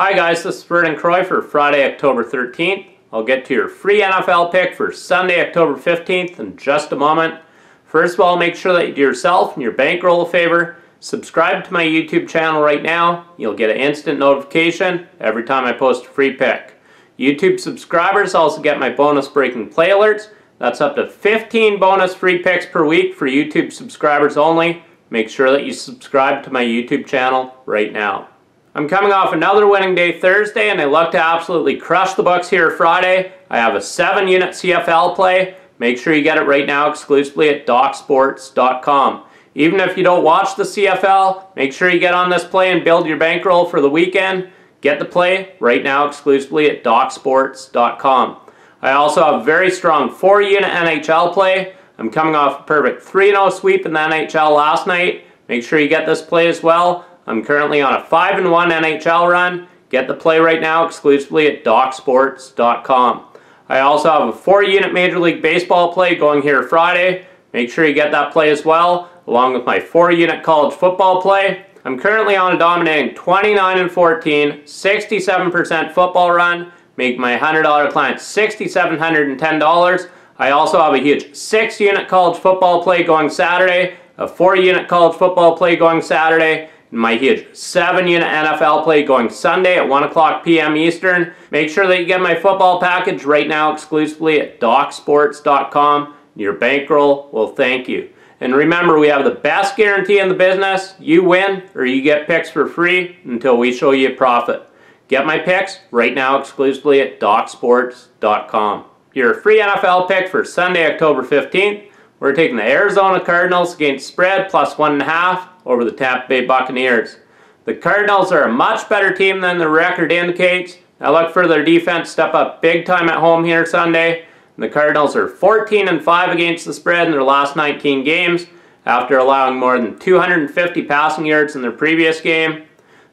Hi guys, this is Vernon Croy for Friday, October 13th. I'll get to your free NFL pick for Sunday, October 15th in just a moment. First of all, make sure that you do yourself and your bankroll a favor. Subscribe to my YouTube channel right now. You'll get an instant notification every time I post a free pick. YouTube subscribers also get my bonus breaking play alerts. That's up to 15 bonus free picks per week for YouTube subscribers only. Make sure that you subscribe to my YouTube channel right now. I'm coming off another winning day Thursday and I look to absolutely crush the Bucks here Friday. I have a 7 unit CFL play. Make sure you get it right now exclusively at DocSports.com. Even if you don't watch the CFL, make sure you get on this play and build your bankroll for the weekend. Get the play right now exclusively at DocSports.com. I also have a very strong 4 unit NHL play. I'm coming off a perfect 3-0 sweep in the NHL last night. Make sure you get this play as well. I'm currently on a 5 and 1 NHL run. Get the play right now exclusively at DocSports.com. I also have a 4 unit Major League Baseball play going here Friday. Make sure you get that play as well, along with my 4 unit college football play. I'm currently on a dominating 29 and 14, 67% football run. Make my $100 client $6,710. I also have a huge 6 unit college football play going Saturday, a 4 unit college football play going Saturday, my huge 7 unit NFL play going Sunday at 1 o'clock p.m. Eastern. Make sure that you get my football package right now exclusively at DocSports.com. Your bankroll will thank you. And remember, we have the best guarantee in the business. You win or you get picks for free until we show you a profit. Get my picks right now exclusively at DocSports.com. Your free NFL pick for Sunday, October 15th. We're taking the Arizona Cardinals against spread plus one and a half over the Tampa Bay Buccaneers. The Cardinals are a much better team than the record indicates. I look for their defense to step up big time at home here Sunday. The Cardinals are 14 and 5 against the spread in their last 19 games after allowing more than 250 passing yards in their previous game.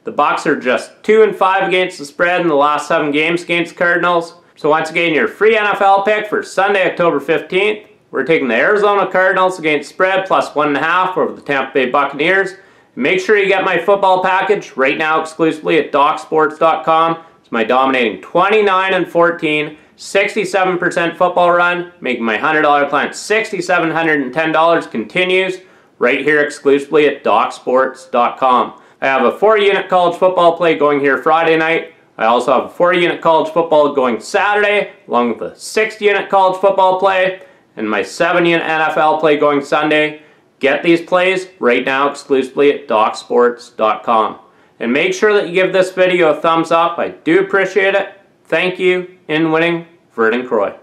The Bucks are just 2 and 5 against the spread in the last 7 games against the Cardinals. So once again, your free NFL pick for Sunday, October 15th we're taking the Arizona Cardinals against spread plus one and a half over the Tampa Bay Buccaneers. Make sure you get my football package right now exclusively at DocSports.com. It's my dominating 29 and 14, 67% football run, making my $100 client $6,710 continues right here exclusively at DocSports.com. I have a four unit college football play going here Friday night. I also have a four unit college football going Saturday, along with a six unit college football play and my 7 unit NFL play going Sunday. Get these plays right now exclusively at DocSports.com. And make sure that you give this video a thumbs up. I do appreciate it. Thank you. In winning, Vernon Croy.